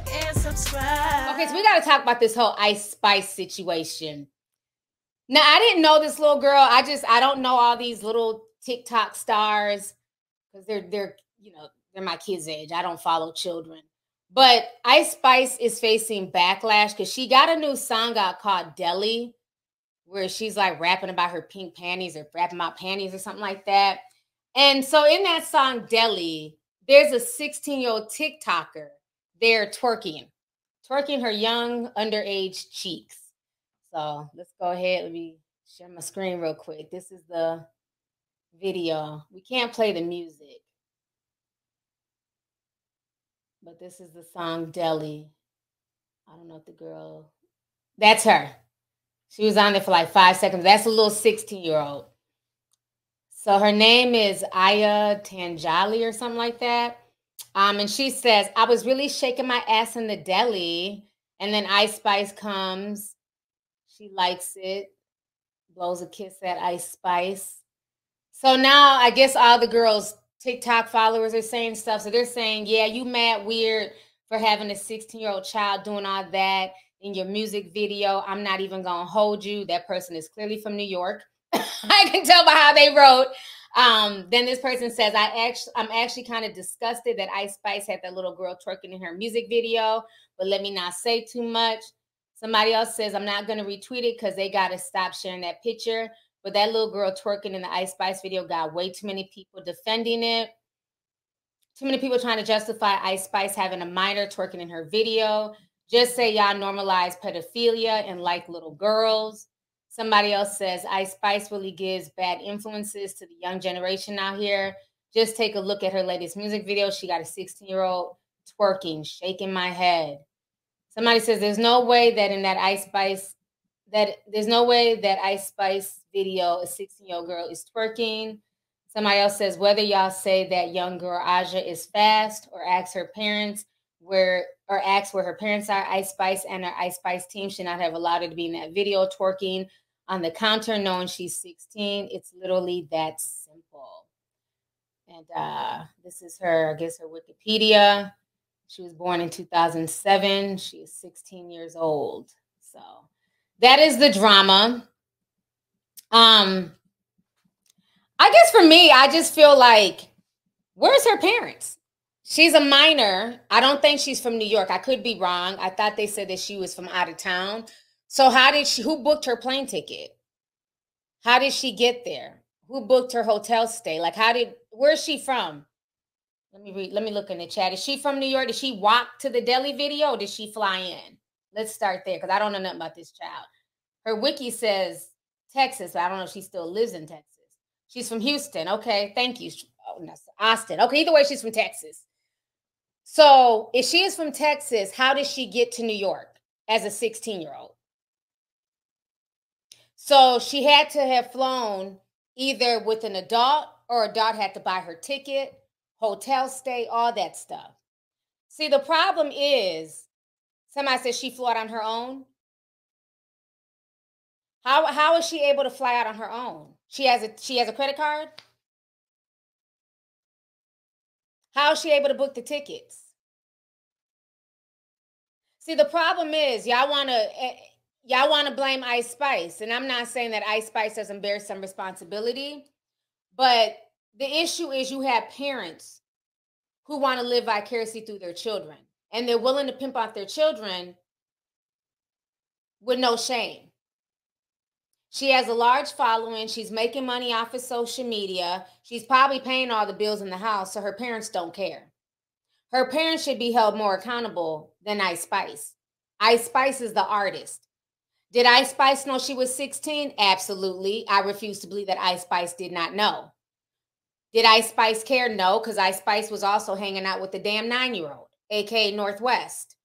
and subscribe. Okay, so we got to talk about this whole Ice Spice situation. Now, I didn't know this little girl. I just I don't know all these little TikTok stars because they're they're you know they're my kids' age. I don't follow children. But Ice Spice is facing backlash because she got a new song out called Deli, where she's like rapping about her pink panties or rapping about panties or something like that. And so in that song Deli, there's a 16 year old TikToker there twerking, twerking her young underage cheeks. So let's go ahead. Let me share my screen real quick. This is the video. We can't play the music, but this is the song Deli. I don't know if the girl, that's her. She was on there for like five seconds. That's a little 16 year old. So her name is Aya Tanjali or something like that. Um, and she says, I was really shaking my ass in the deli. And then Ice Spice comes. She likes it, blows a kiss at Ice Spice. So now I guess all the girls' TikTok followers are saying stuff. So they're saying, yeah, you mad weird for having a 16 year old child doing all that in your music video. I'm not even going to hold you. That person is clearly from New York. I can tell by how they wrote. Um, then this person says, I actually I'm actually kind of disgusted that Ice Spice had that little girl twerking in her music video, but let me not say too much. Somebody else says, I'm not gonna retweet it because they gotta stop sharing that picture. But that little girl twerking in the Ice Spice video got way too many people defending it. Too many people trying to justify Ice Spice having a minor twerking in her video. Just say y'all normalize pedophilia and like little girls. Somebody else says Ice Spice really gives bad influences to the young generation out here. Just take a look at her latest music video. She got a 16 year old twerking, shaking my head. Somebody says there's no way that in that Ice Spice that there's no way that Ice Spice video a 16 year old girl is twerking. Somebody else says whether y'all say that young girl Aja is fast or ask her parents where or ask where her parents are. Ice Spice and her Ice Spice team should not have allowed her to be in that video twerking on the counter knowing she's 16. It's literally that simple. And uh, this is her, I guess her Wikipedia. She was born in 2007. She is 16 years old. So that is the drama. Um, I guess for me, I just feel like, where's her parents? She's a minor. I don't think she's from New York. I could be wrong. I thought they said that she was from out of town. So how did she who booked her plane ticket? How did she get there? Who booked her hotel stay? Like how did where's she from? Let me read, let me look in the chat. Is she from New York? Did she walk to the deli video or did she fly in? Let's start there because I don't know nothing about this child. Her wiki says Texas, but I don't know if she still lives in Texas. She's from Houston. Okay, thank you. Oh, no, Austin. Okay, either way, she's from Texas. So if she is from Texas, how did she get to New York as a 16 year old? So she had to have flown either with an adult or a adult had to buy her ticket, hotel stay, all that stuff. See, the problem is somebody said she flew out on her own. How how is she able to fly out on her own? She has a she has a credit card? How is she able to book the tickets? See, the problem is y'all want to eh, y'all want to blame Ice Spice, and I'm not saying that Ice Spice doesn't bear some responsibility, but the issue is you have parents who want to live vicariously through their children, and they're willing to pimp out their children with no shame. She has a large following. She's making money off of social media. She's probably paying all the bills in the house, so her parents don't care. Her parents should be held more accountable than Ice Spice. Ice Spice is the artist. Did Ice Spice know she was 16? Absolutely. I refuse to believe that Ice Spice did not know. Did Ice Spice care? No, because Ice Spice was also hanging out with the damn nine year old, aka North West.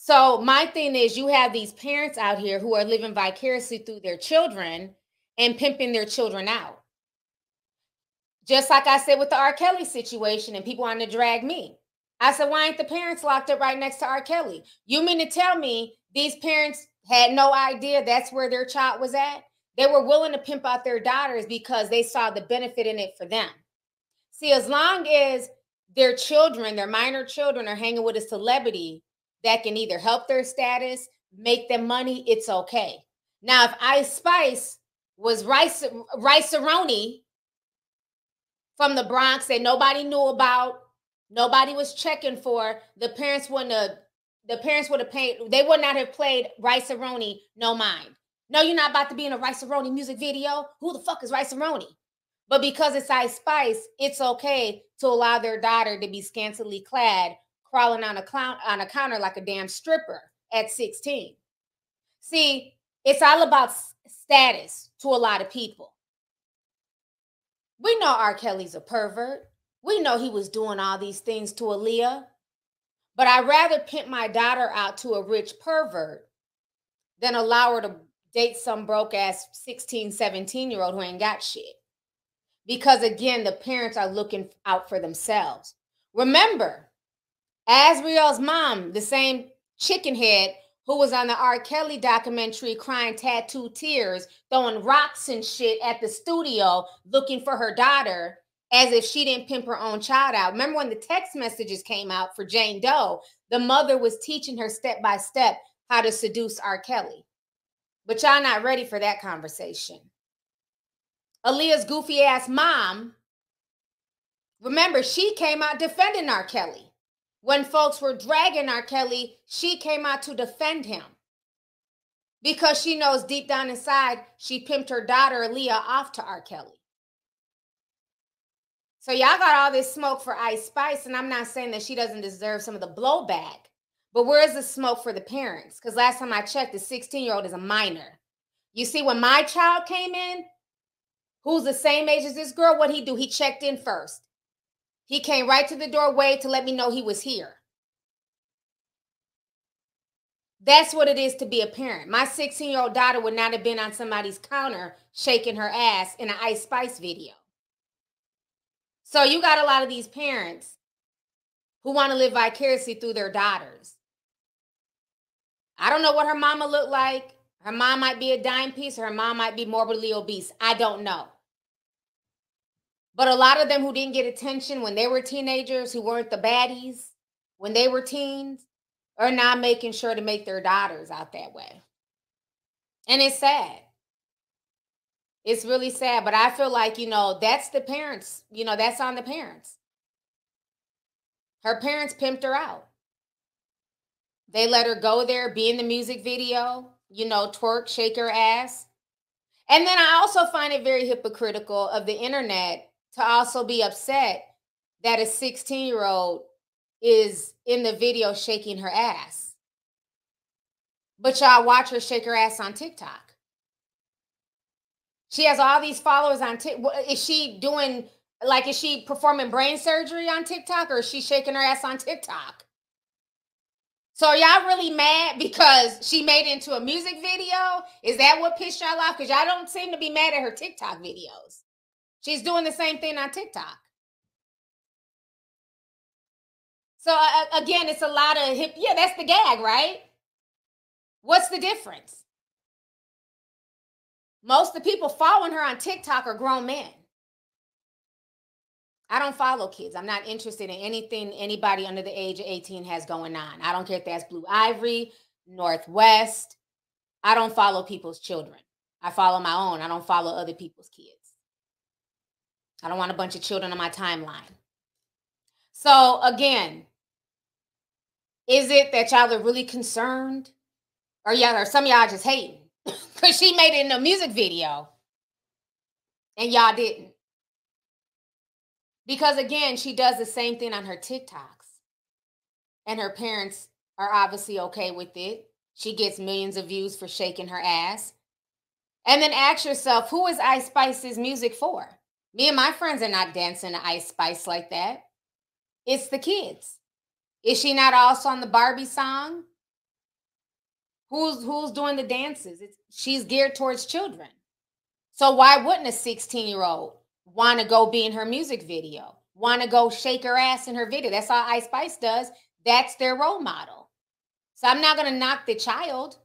So my thing is you have these parents out here who are living vicariously through their children and pimping their children out. Just like I said with the R. Kelly situation, and people wanting to drag me. I said, why ain't the parents locked up right next to R. Kelly? You mean to tell me these parents had no idea that's where their child was at? They were willing to pimp out their daughters because they saw the benefit in it for them. See, as long as their children, their minor children, are hanging with a celebrity that can either help their status, make them money, it's okay. Now, if Ice Spice was Rice Rice-A-Roni from the Bronx that nobody knew about, nobody was checking for, the parents wouldn't have, the parents would have paid, they would not have played Rice-A-Roni no mind. No, you're not about to be in a Rice-A-Roni music video. Who the fuck is Rice-A-Roni? But because it's Ice Spice, it's okay to allow their daughter to be scantily clad, crawling on a clown on a counter like a damn stripper at 16. See, it's all about status to a lot of people. We know R. Kelly's a pervert. We know he was doing all these things to Aaliyah. But I'd rather pimp my daughter out to a rich pervert than allow her to date some broke ass 16, 17 year old who ain't got shit. Because again, the parents are looking out for themselves. Remember, Azriel's mom, the same chicken head who was on the R. Kelly documentary crying tattoo tears, throwing rocks and shit at the studio looking for her daughter as if she didn't pimp her own child out. Remember when the text messages came out for Jane Doe, the mother was teaching her step by step how to seduce R. Kelly. But y'all not ready for that conversation. Aaliyah's goofy ass mom, remember, she came out defending R. Kelly. When folks were dragging R. Kelly, she came out to defend him because she knows deep down inside she pimped her daughter Leah off to R. Kelly. So y'all got all this smoke for Ice Spice, and I'm not saying that she doesn't deserve some of the blowback, but where's the smoke for the parents? Because last time I checked, the 16 year old is a minor. You see, when my child came in, who's the same age as this girl, what he do? He checked in first. He came right to the doorway to let me know he was here. That's what it is to be a parent. My 16 year old daughter would not have been on somebody's counter shaking her ass in an Ice Spice video. So you got a lot of these parents who want to live vicariously through their daughters. I don't know what her mama looked like. Her mom might be a dime piece, her mom might be morbidly obese. I don't know. But a lot of them who didn't get attention when they were teenagers, who weren't the baddies when they were teens, are now making sure to make their daughters out that way. And it's sad. It's really sad. But I feel like, you know, that's the parents, you know, that's on the parents. Her parents pimped her out. They let her go there, be in the music video, you know, twerk, shake her ass. And then I also find it very hypocritical of the internet to also be upset that a 16 year old is in the video shaking her ass. But y'all watch her shake her ass on TikTok. She has all these followers on TikTok. Is she doing, like, is she performing brain surgery on TikTok or is she shaking her ass on TikTok? So y'all really mad because she made into a music video? Is that what pissed y'all off? Because y'all don't seem to be mad at her TikTok videos. She's doing the same thing on TikTok. So uh, again, it's a lot of hip. Yeah, that's the gag, right? What's the difference? Most of the people following her on TikTok are grown men. I don't follow kids. I'm not interested in anything anybody under the age of 18 has going on. I don't care if that's Blue Ivory, North West. I don't follow people's children. I follow my own. I don't follow other people's kids. I don't want a bunch of children on my timeline. So again, is it that y'all are really concerned? Or y'all or some y'all just hating? Because she made it in a music video. And y'all didn't. Because again, she does the same thing on her TikToks. And her parents are obviously okay with it. She gets millions of views for shaking her ass. And then ask yourself, who is Ice Spice's music for? Me and my friends are not dancing to Ice Spice like that. It's the kids. Is she not also on the Barbie song? Who's who's doing the dances? It's, she's geared towards children. So why wouldn't a 16 year old want to go be in her music video? Want to go shake her ass in her video? That's all Ice Spice does. That's their role model. So I'm not going to knock the child.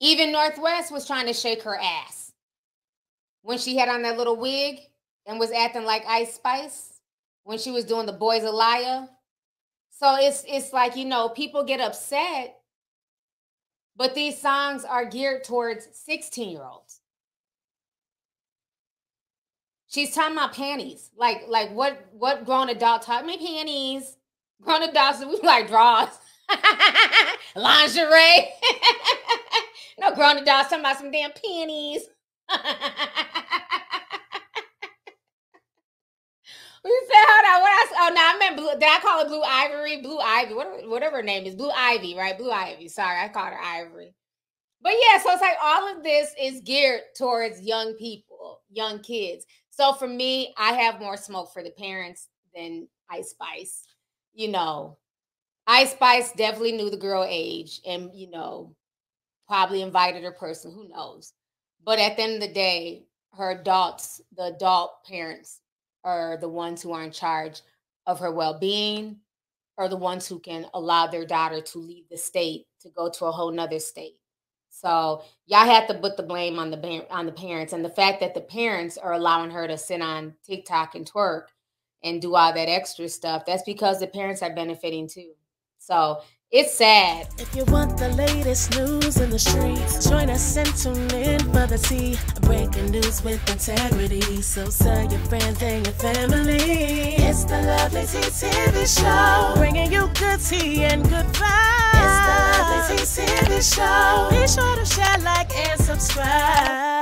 Even North West was trying to shake her ass when she had on that little wig and was acting like Ice Spice when she was doing the Boys a Liar. So it's it's like you know people get upset, but these songs are geared towards 16 year olds. She's talking about panties. Like like what what grown adult talk me panties? Grown adults we like draws, lingerie. no grown adults talking about some damn panties. You said, hold on. What else? Oh, no, I meant blue. Did I call it Blue Ivory? Blue Ivy, whatever, whatever her name is. Blue Ivy, right? Blue Ivy. Sorry, I called her Ivory. But yeah, so it's like all of this is geared towards young people, young kids. So for me, I have more smoke for the parents than Ice Spice. You know, Ice Spice definitely knew the girl age and, you know, probably invited her person. Who knows? But at the end of the day, her adults, the adult parents, are the ones who are in charge of her well-being are the ones who can allow their daughter to leave the state to go to a whole nother state. So y'all have to put the blame on the on the parents and the fact that the parents are allowing her to sit on tiktok and twerk and do all that extra stuff that's because the parents are benefiting too so it's sad. If you want the latest news in the streets, join us and tune in for the tea. Breaking news with integrity. So tell your friends and your family. It's the Lovely Tea TV Show. Bringing you good tea and good vibes. It's the Lovely Tea TV Show. Be sure to share, like, and subscribe.